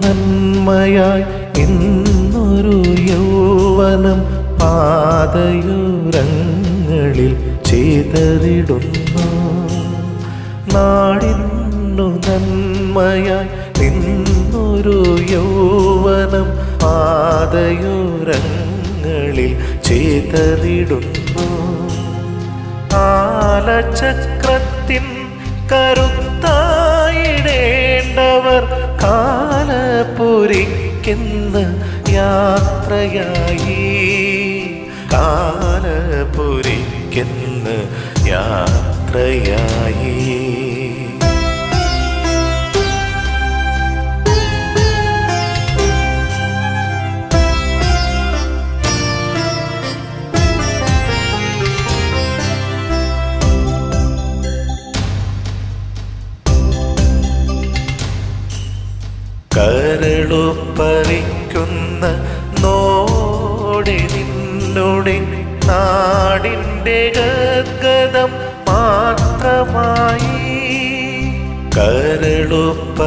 നന്മയായി എന്നൊരു യൗവനം പാതയൂരങ്ങളിൽ ചെയ്തറിടുന്നു നാടിന്നു നന്മയായി എന്നൊരു യൗവനം പാതയൂരങ്ങളിൽ ചെയ്തറിടുന്നു കാലചക്രത്തിൻ കരുത്തായിടേണ്ടവർ കാലപുരിക്കുന്ന യാത്രയായി. കാലപുരിക്കുന്ന യാത്രയായി. നോടെ നിന്നോടെ നാടിന്റെ ഗദ്ഗതം മാത്രമായി. കരളുപ്പറിക്കുന്ന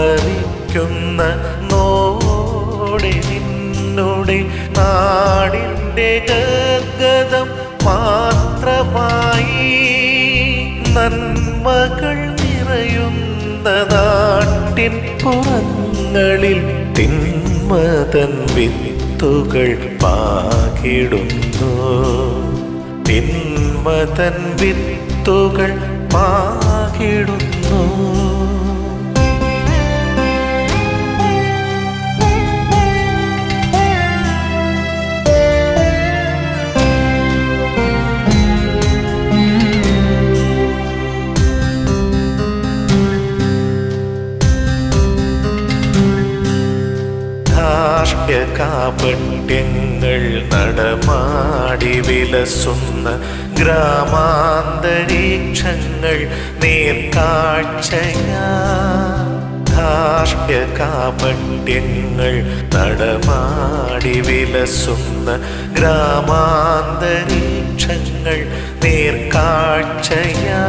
നോടെ നിന്നോടെ നാടിന്റെ ഗദ്ഗതം മാത്രമായി. നന്മകൾ നിറയുന്ന നാട്ടിൻ പുറങ്ങളിൽ തിന്മതൻ വിത്തുകൾ പാകിടുന്നു. തിന്മതൻ വിത്തുകൾ പാകിടുന്നു കാപട്യങ്ങൾ നടമാടി വിലസുന്ന ഗ്രാമാന്തരീക്ഷങ്ങൾ നേർക്കാഴ്ചയാ. കാപട്യങ്ങൾ നടമാടി വിലസുന്ന ഗ്രാമാന്തരീക്ഷങ്ങൾ നേർക്കാഴ്ചയാ.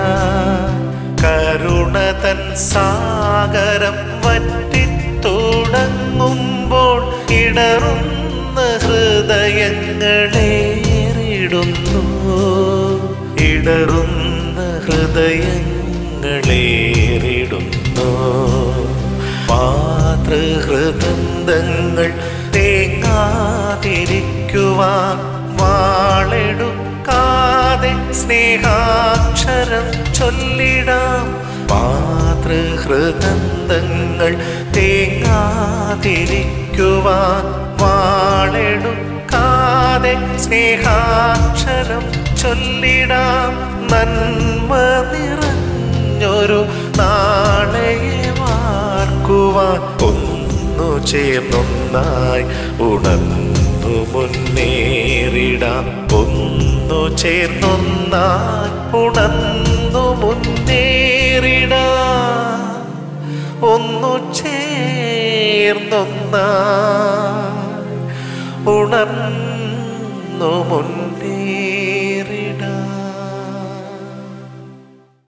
കരുണതൻ സാഗരം വറ്റിത്തുടങ്ങുമ്പോൾ ഇടറുന്ന ഹൃദയങ്ങളേറിടുന്നു ഇടറുന്ന ഹൃദയങ്ങളേറിടുന്നു മാതൃഹൃദന്തങ്ങൾ തേങ്ങാതിരിക്കുവാൻ വാളെടുക്കാതെ സ്നേഹാക്ഷരം ചൊല്ലിടാം. മാതൃഹൃദന്തങ്ങൾ തേങ്ങാതിരിക്കുവാൻ വാളെടുക്കാതെ സ്നേഹാക്ഷരം ചൊല്ലിടാം നന്മ നിറഞ്ഞൊരു നാളെയെ വാർക്കുവാൻ ഒന്നു ചേർന്നൊന്നായി ഉണർന്നു മുന്നേറിടാം. ഒന്നു ചേർന്നൊന്നായി ഉണർന്നു മുന്നേറിടാം ഒന്നു ചേർന്നൊന്ന. ഉണർന്നു മുന്നേറിടാം